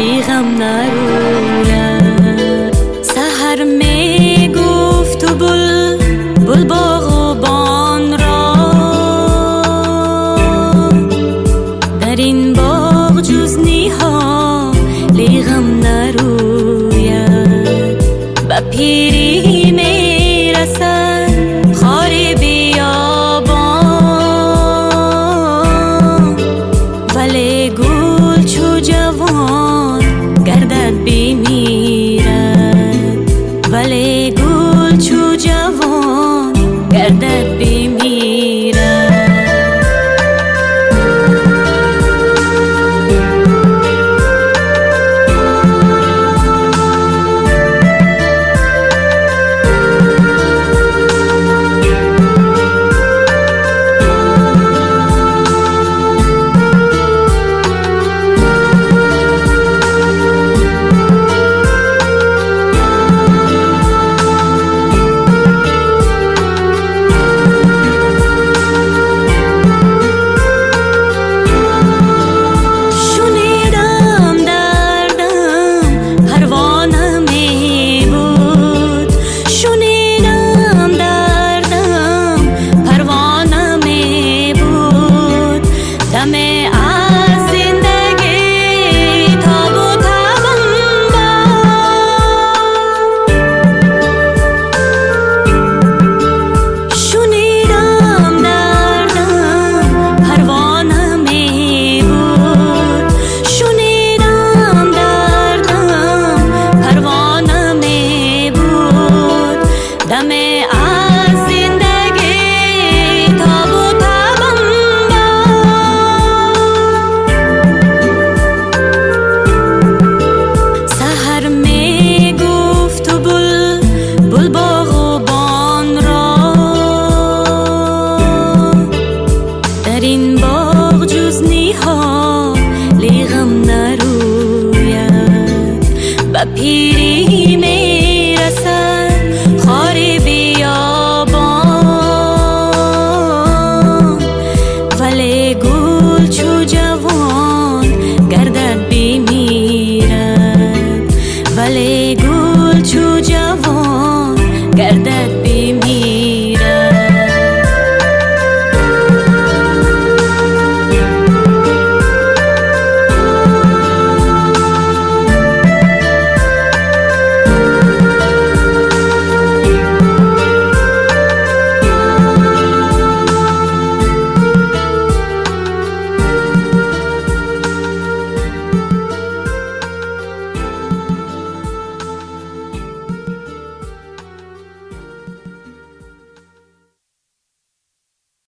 لی غم نروید سهر می گفت و بل بل باغ و بان را. در این باغ جز نیها لی غم نروید به پیری گردد و پیری می رسد خار بیابان. ولی گل چو جوان گردد بیمیرد ولی